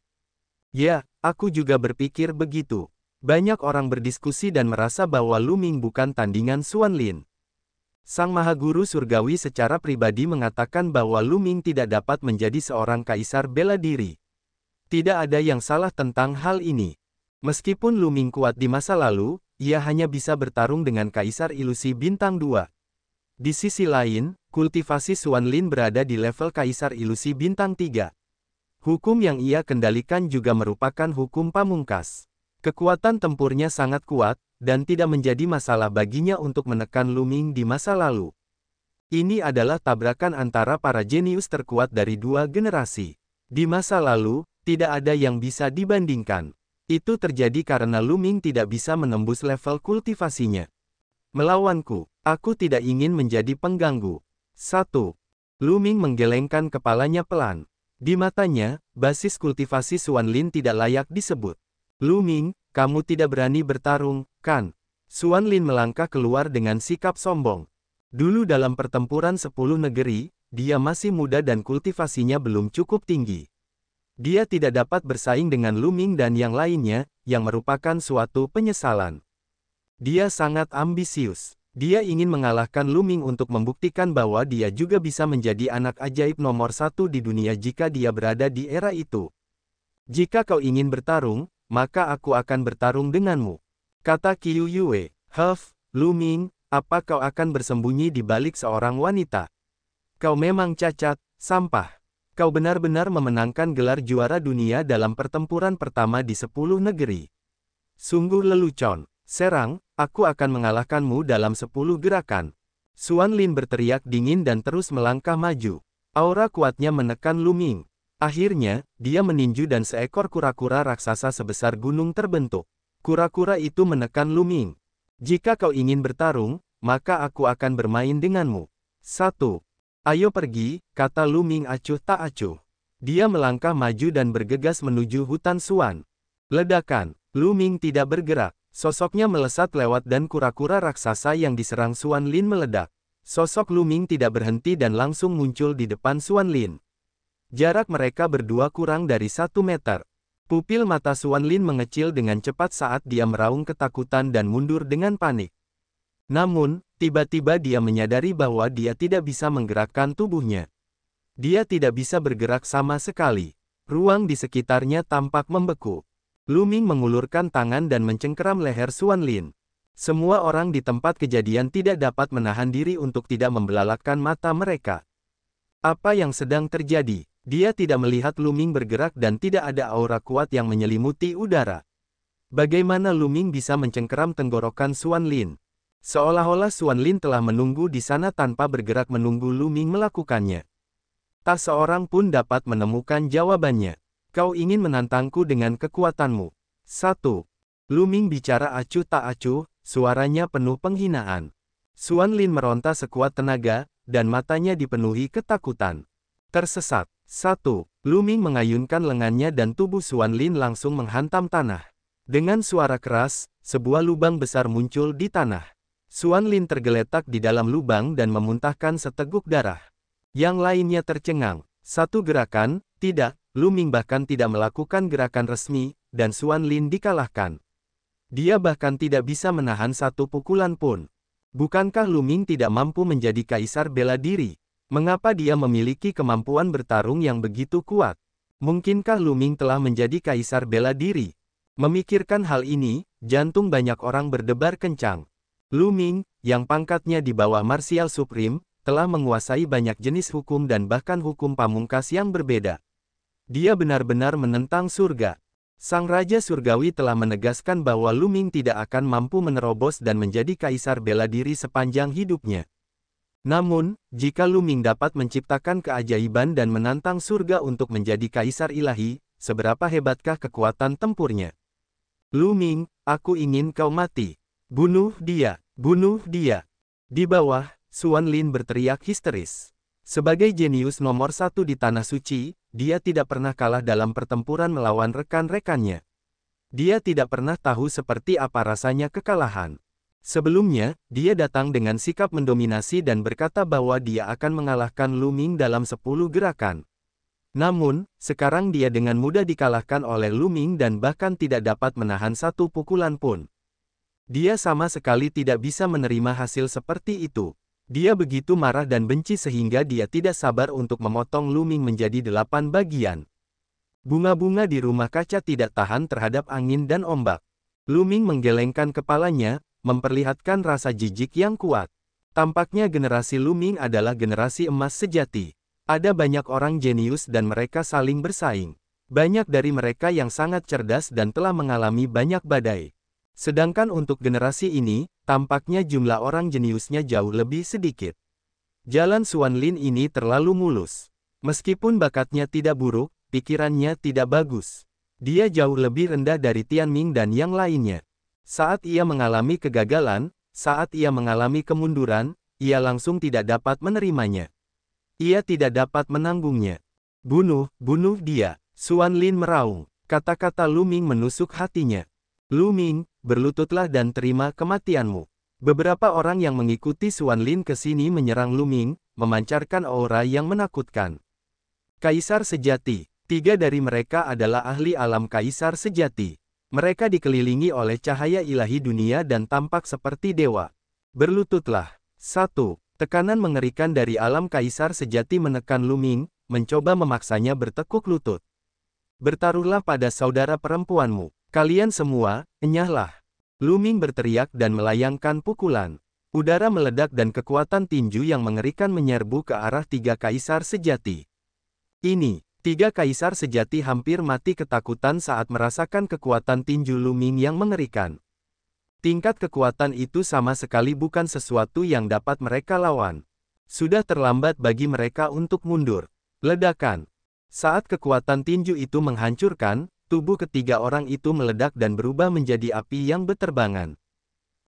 Ya, aku juga berpikir begitu. Banyak orang berdiskusi dan merasa bahwa Lu Ming bukan tandingan Suan Lin. Sang Maha Guru Surgawi secara pribadi mengatakan bahwa Lu Ming tidak dapat menjadi seorang kaisar bela diri. Tidak ada yang salah tentang hal ini. Meskipun Lu Ming kuat di masa lalu, ia hanya bisa bertarung dengan kaisar ilusi bintang 2. Di sisi lain, kultivasi Suan Lin berada di level kaisar ilusi bintang 3. Hukum yang ia kendalikan juga merupakan hukum pamungkas. Kekuatan tempurnya sangat kuat, dan tidak menjadi masalah baginya untuk menekan Luming di masa lalu. Ini adalah tabrakan antara para jenius terkuat dari dua generasi. Di masa lalu, tidak ada yang bisa dibandingkan. Itu terjadi karena Luming tidak bisa menembus level kultivasinya. Melawanku, aku tidak ingin menjadi pengganggu. 1. Luming menggelengkan kepalanya pelan. Di matanya, basis kultivasi Suan Lin tidak layak disebut. Luming, kamu tidak berani bertarung, kan? Suan Lin melangkah keluar dengan sikap sombong. Dulu dalam pertempuran sepuluh negeri, dia masih muda dan kultivasinya belum cukup tinggi. Dia tidak dapat bersaing dengan Luming dan yang lainnya, yang merupakan suatu penyesalan. Dia sangat ambisius. Dia ingin mengalahkan Luming untuk membuktikan bahwa dia juga bisa menjadi anak ajaib nomor satu di dunia jika dia berada di era itu. Jika kau ingin bertarung, maka aku akan bertarung denganmu. Kata Qiu Yue, Huff, Lu Ming, apa kau akan bersembunyi di balik seorang wanita? Kau memang cacat, sampah. Kau benar-benar memenangkan gelar juara dunia dalam pertempuran pertama di sepuluh negeri. Sungguh lelucon. Serang, aku akan mengalahkanmu dalam sepuluh gerakan. Suan Lin berteriak dingin dan terus melangkah maju. Aura kuatnya menekan Lu Ming. Akhirnya, dia meninju dan seekor kura-kura raksasa sebesar gunung terbentuk. Kura-kura itu menekan Luming. Jika kau ingin bertarung, maka aku akan bermain denganmu. 1. Ayo pergi, kata Luming acuh tak acuh. Dia melangkah maju dan bergegas menuju hutan Suan. Ledakan, Luming tidak bergerak. Sosoknya melesat lewat dan kura-kura raksasa yang diserang Suan Lin meledak. Sosok Luming tidak berhenti dan langsung muncul di depan Suan Lin. Jarak mereka berdua kurang dari satu meter. Pupil mata Suan Lin mengecil dengan cepat saat dia meraung ketakutan dan mundur dengan panik. Namun, tiba-tiba dia menyadari bahwa dia tidak bisa menggerakkan tubuhnya. Dia tidak bisa bergerak sama sekali. Ruang di sekitarnya tampak membeku. Luming mengulurkan tangan dan mencengkeram leher Suan Lin. Semua orang di tempat kejadian tidak dapat menahan diri untuk tidak membelalakkan mata mereka. Apa yang sedang terjadi? Dia tidak melihat Luming bergerak dan tidak ada aura kuat yang menyelimuti udara. Bagaimana Luming bisa mencengkeram tenggorokan Suan Lin? Seolah-olah Suan Lin telah menunggu di sana tanpa bergerak menunggu Luming melakukannya. Tak seorang pun dapat menemukan jawabannya. Kau ingin menantangku dengan kekuatanmu. 1. Luming bicara acuh tak acuh, suaranya penuh penghinaan. Suan Lin meronta sekuat tenaga, dan matanya dipenuhi ketakutan. Tersesat. 1. Luming mengayunkan lengannya dan tubuh Suan Lin langsung menghantam tanah. Dengan suara keras, sebuah lubang besar muncul di tanah. Suan Lin tergeletak di dalam lubang dan memuntahkan seteguk darah. Yang lainnya tercengang. Satu gerakan, tidak, Luming bahkan tidak melakukan gerakan resmi, dan Suan Lin dikalahkan. Dia bahkan tidak bisa menahan satu pukulan pun. Bukankah Luming tidak mampu menjadi kaisar bela diri? Mengapa dia memiliki kemampuan bertarung yang begitu kuat? Mungkinkah Luming telah menjadi kaisar bela diri? Memikirkan hal ini, jantung banyak orang berdebar kencang. Luming, yang pangkatnya di bawah Martial Supreme, telah menguasai banyak jenis hukum dan bahkan hukum pamungkas yang berbeda. Dia benar-benar menentang surga. Sang Raja Surgawi telah menegaskan bahwa Luming tidak akan mampu menerobos dan menjadi kaisar bela diri sepanjang hidupnya. Namun, jika Luming dapat menciptakan keajaiban dan menantang surga untuk menjadi kaisar ilahi, seberapa hebatkah kekuatan tempurnya? Luming, aku ingin kau mati. Bunuh dia, bunuh dia. Di bawah, Suan Lin berteriak histeris. Sebagai jenius nomor satu di Tanah Suci, dia tidak pernah kalah dalam pertempuran melawan rekan-rekannya. Dia tidak pernah tahu seperti apa rasanya kekalahan. Sebelumnya, dia datang dengan sikap mendominasi dan berkata bahwa dia akan mengalahkan Lu Ming dalam 10 gerakan. Namun, sekarang dia dengan mudah dikalahkan oleh Lu Ming dan bahkan tidak dapat menahan satu pukulan pun. Dia sama sekali tidak bisa menerima hasil seperti itu. Dia begitu marah dan benci sehingga dia tidak sabar untuk memotong Luming menjadi delapan bagian. Bunga-bunga di rumah kaca tidak tahan terhadap angin dan ombak. Luming menggelengkan kepalanya, memperlihatkan rasa jijik yang kuat. Tampaknya generasi Luming adalah generasi emas sejati. Ada banyak orang jenius dan mereka saling bersaing. Banyak dari mereka yang sangat cerdas dan telah mengalami banyak badai. Sedangkan untuk generasi ini, tampaknya jumlah orang jeniusnya jauh lebih sedikit. Jalan Suan Lin ini terlalu mulus. Meskipun bakatnya tidak buruk, pikirannya tidak bagus. Dia jauh lebih rendah dari Tian Ming dan yang lainnya. Saat ia mengalami kegagalan, saat ia mengalami kemunduran, ia langsung tidak dapat menerimanya. Ia tidak dapat menanggungnya. Bunuh, bunuh dia. Suan Lin meraung. Kata-kata Lu Ming menusuk hatinya. Lu Ming, berlututlah dan terima kematianmu. Beberapa orang yang mengikuti Suan Lin ke sini menyerang Lu Ming, memancarkan aura yang menakutkan. Kaisar sejati, tiga dari mereka adalah ahli alam kaisar sejati. Mereka dikelilingi oleh cahaya ilahi dunia dan tampak seperti dewa. Berlututlah. 1. Tekanan mengerikan dari alam kaisar sejati menekan Lu Ming, mencoba memaksanya bertekuk lutut. Bertaruhlah pada saudara perempuanmu. Kalian semua, enyahlah. Luming berteriak dan melayangkan pukulan. Udara meledak dan kekuatan tinju yang mengerikan menyerbu ke arah tiga kaisar sejati. Ini, tiga kaisar sejati hampir mati ketakutan saat merasakan kekuatan tinju Luming yang mengerikan. Tingkat kekuatan itu sama sekali bukan sesuatu yang dapat mereka lawan. Sudah terlambat bagi mereka untuk mundur. Ledakan. Saat kekuatan tinju itu menghancurkan, tubuh ketiga orang itu meledak dan berubah menjadi api yang beterbangan.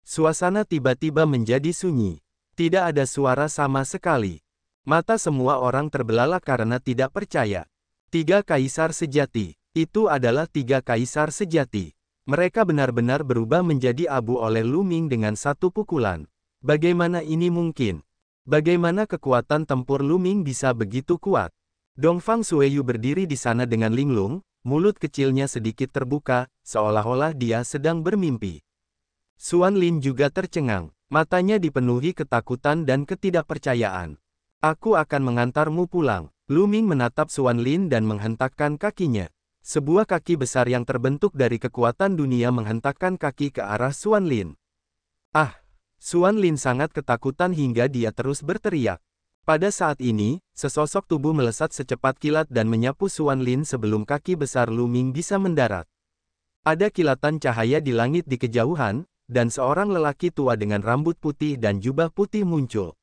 Suasana tiba-tiba menjadi sunyi. Tidak ada suara sama sekali. Mata semua orang terbelalak karena tidak percaya. Tiga kaisar sejati. Itu adalah tiga kaisar sejati. Mereka benar-benar berubah menjadi abu oleh Luming dengan satu pukulan. Bagaimana ini mungkin? Bagaimana kekuatan tempur Luming bisa begitu kuat? Dongfang Sueyu berdiri di sana dengan linglung, mulut kecilnya sedikit terbuka, seolah-olah dia sedang bermimpi. Suan Lin juga tercengang, matanya dipenuhi ketakutan dan ketidakpercayaan. Aku akan mengantarmu pulang. Lu Ming menatap Suan Lin dan menghentakkan kakinya. Sebuah kaki besar yang terbentuk dari kekuatan dunia menghentakkan kaki ke arah Suan Lin. Ah! Suan Lin sangat ketakutan hingga dia terus berteriak. Pada saat ini, sesosok tubuh melesat secepat kilat dan menyapu Suan Lin sebelum kaki besar Lu Ming bisa mendarat. Ada kilatan cahaya di langit di kejauhan, dan seorang lelaki tua dengan rambut putih dan jubah putih muncul.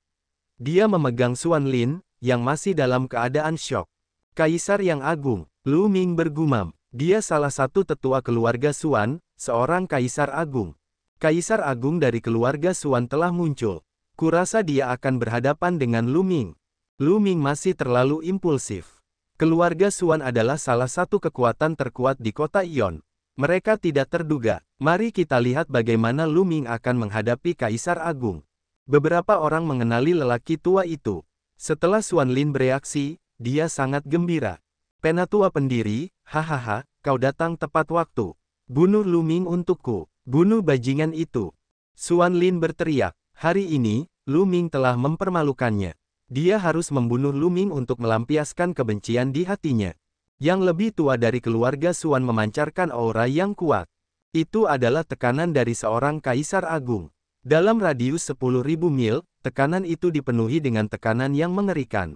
Dia memegang Suan Lin, yang masih dalam keadaan syok. Kaisar yang agung, Lu Ming bergumam. Dia salah satu tetua keluarga Suan, seorang kaisar agung. Kaisar agung dari keluarga Suan telah muncul. Kurasa dia akan berhadapan dengan Lu Ming. Lu Ming masih terlalu impulsif. Keluarga Suan adalah salah satu kekuatan terkuat di kota Ion. Mereka tidak terduga. Mari kita lihat bagaimana Lu Ming akan menghadapi Kaisar Agung. Beberapa orang mengenali lelaki tua itu. Setelah Suan Lin bereaksi, dia sangat gembira. Penatua pendiri, hahaha, kau datang tepat waktu. Bunuh Lu Ming untukku. Bunuh bajingan itu. Suan Lin berteriak. Hari ini, Lu Ming telah mempermalukannya. Dia harus membunuh Lu Ming untuk melampiaskan kebencian di hatinya. Yang lebih tua dari keluarga Suan memancarkan aura yang kuat. Itu adalah tekanan dari seorang kaisar agung. Dalam radius 10.000 mil, tekanan itu dipenuhi dengan tekanan yang mengerikan.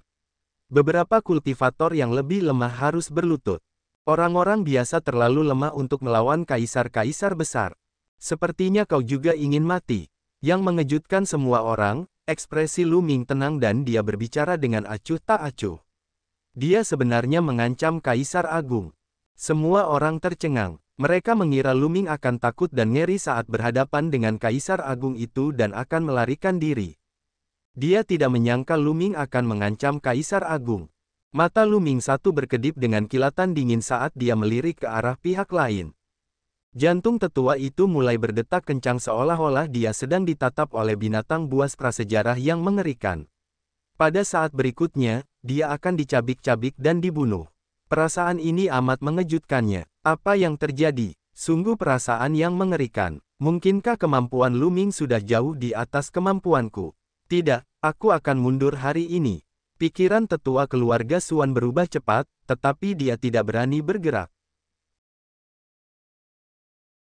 Beberapa kultivator yang lebih lemah harus berlutut. Orang-orang biasa terlalu lemah untuk melawan kaisar-kaisar besar. Sepertinya kau juga ingin mati. Yang mengejutkan semua orang, ekspresi Lu Ming tenang dan dia berbicara dengan acuh tak acuh. Dia sebenarnya mengancam Kaisar Agung. Semua orang tercengang. Mereka mengira Lu Ming akan takut dan ngeri saat berhadapan dengan Kaisar Agung itu dan akan melarikan diri. Dia tidak menyangka Lu Ming akan mengancam Kaisar Agung. Mata Lu Ming satu berkedip dengan kilatan dingin saat dia melirik ke arah pihak lain. Jantung tetua itu mulai berdetak kencang seolah-olah dia sedang ditatap oleh binatang buas prasejarah yang mengerikan. Pada saat berikutnya, dia akan dicabik-cabik dan dibunuh. Perasaan ini amat mengejutkannya. Apa yang terjadi? Sungguh perasaan yang mengerikan. Mungkinkah kemampuan Lu Ming sudah jauh di atas kemampuanku? Tidak, aku akan mundur hari ini. Pikiran tetua keluarga Suan berubah cepat, tetapi dia tidak berani bergerak.